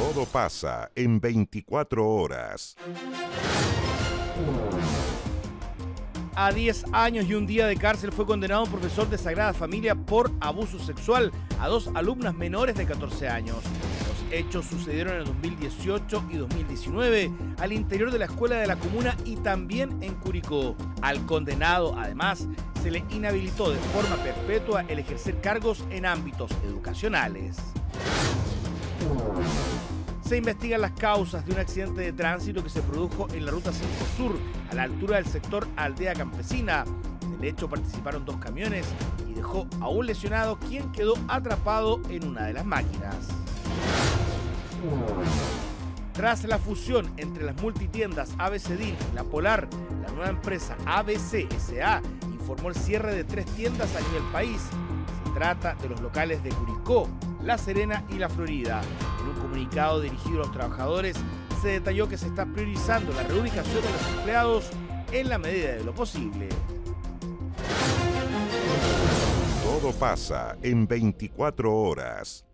Todo pasa en 24 horas. A 10 años y un día de cárcel fue condenado un profesor de Sagrada Familia por abuso sexual a dos alumnas menores de 14 años. Los hechos sucedieron en 2018 y 2019 al interior de la escuela de la comuna y también en Curicó. Al condenado, además, se le inhabilitó de forma perpetua el ejercer cargos en ámbitos educacionales. Se investigan las causas de un accidente de tránsito que se produjo en la ruta 5 Sur, a la altura del sector Aldea Campesina. Del hecho participaron dos camiones y dejó a un lesionado quien quedó atrapado en una de las máquinas. Tras la fusión entre las multitiendas ABCD y La Polar, la nueva empresa ABC SA informó el cierre de tres tiendas a nivel país. Se trata de los locales de Curicó, La Serena y La Florida. Un comunicado dirigido a los trabajadores se detalló que se está priorizando la reubicación de los empleados en la medida de lo posible. Todo pasa en 24 horas.